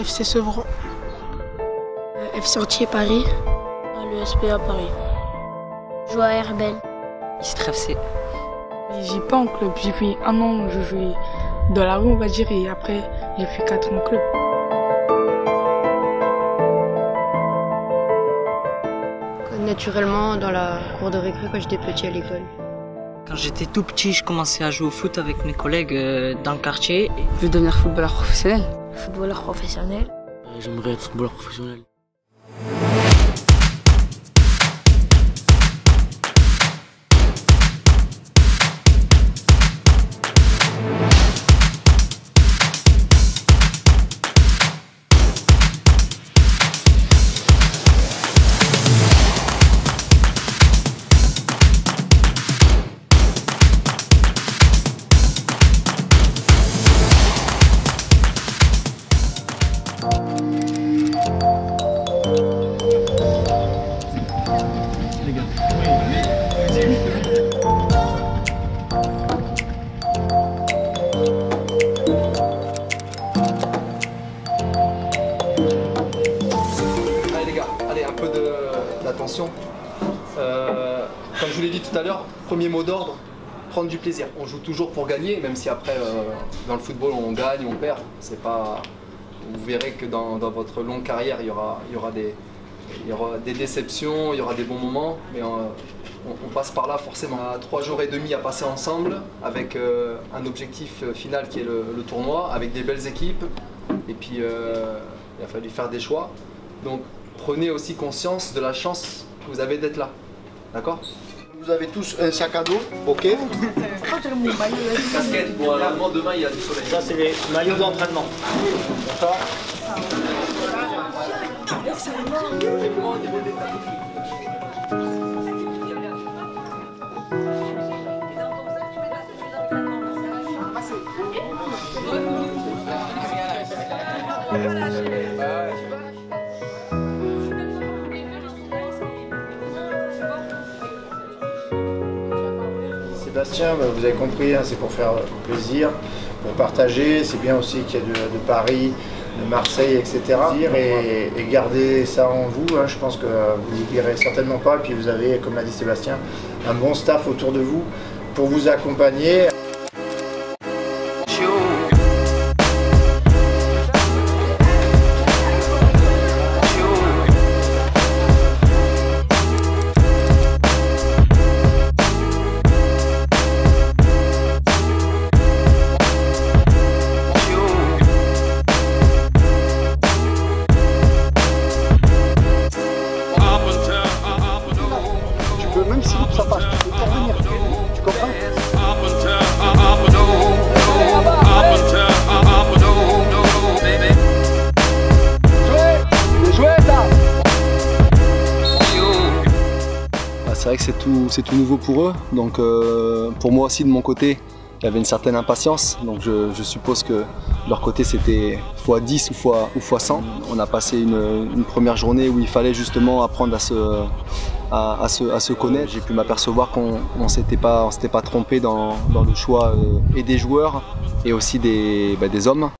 FC Sevran. FC Entier Paris. Le SPA Paris. Je joue à Herbel. Istres FC. J'ai pas en club. J'ai fait un an, je jouais dans la rue, on va dire, et après, j'ai fait quatre ans en club. Naturellement, dans la cour de récré quand j'étais petit à l'école. Quand j'étais tout petit, je commençais à jouer au foot avec mes collègues euh, dans le quartier. Je veux devenir footballeur professionnel. Footballeur professionnel. J'aimerais être footballeur professionnel. Peu d'attention. Euh, comme je vous l'ai dit tout à l'heure, premier mot d'ordre, prendre du plaisir. On joue toujours pour gagner, même si après euh, dans le football on gagne, on perd. C'est pas. Vous verrez que dans, votre longue carrière il y aura, des, déceptions, il y aura des bons moments, mais euh, on, passe par là forcément. On trois jours et demi à passer ensemble avec un objectif final qui est le, tournoi, avec des belles équipes. Et puis il a fallu faire des choix. Donc prenez aussi conscience de la chance que vous avez d'être là. D'accord Vous avez tous un sac à dos, ok Casquette, bon alors demain il y a du soleil. Ça c'est les maillots d'entraînement. D'accord Sébastien, bah, vous avez compris, hein, c'est pour faire plaisir, pour partager. C'est bien aussi qu'il y ait de, de Paris, de Marseille, etc. Et, et garder ça en vous, hein, je pense que vous n'oublierez certainement pas. Et puis vous avez, comme l'a dit Sébastien, un bon staff autour de vous pour vous accompagner. C'est tout, nouveau pour eux. Donc euh, pour moi aussi de mon côté, il y avait une certaine impatience. Donc je, suppose que leur côté c'était x10 ou, fois, ou x100. On a passé une, première journée où il fallait justement apprendre à se, connaître. J'ai pu m'apercevoir qu'on ne s'était pas, trompé dans, le choix euh, et des joueurs et aussi des, bah, des hommes.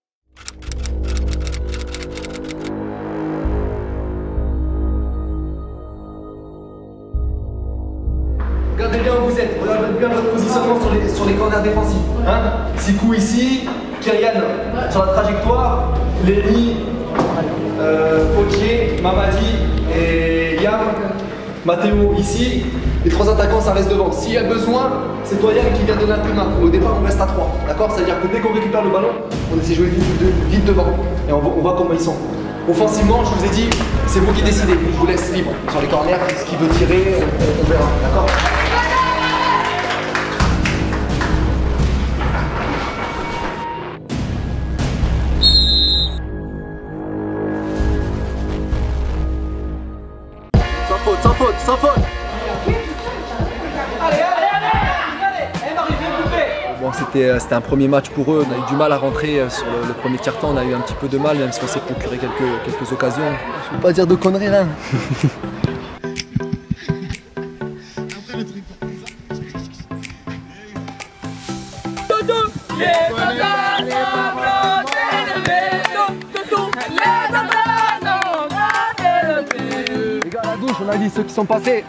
Regardez bien où vous êtes, regardez bien votre positionnement sur les, sur les corners défensifs. Hein ici, Kyrian sur la trajectoire, Lenny, euh, Mamadi et Yam, Mathéo ici. Les trois attaquants, ça reste devant. S'il y a besoin, c'est toi Yann qui vient donner un coup de main. Au départ, on reste à trois. D'accord? C'est-à-dire que dès qu'on récupère le ballon, on essaie de jouer vite, de- vite devant. Et on voit, comment ils sont. Offensivement, je vous ai dit, c'est vous qui décidez. Je vous laisse libre sur les corners. Ce qui veut tirer, on verra. D'accord? Euh, c'était un premier match pour eux. On a eu du mal à rentrer euh, sur le, premier quart-temps. On a eu un petit peu de mal, même si on s'est procuré quelques, occasions. Je ne veux pas dire de conneries là. Les gars, la douche, on a dit ceux qui sont passés.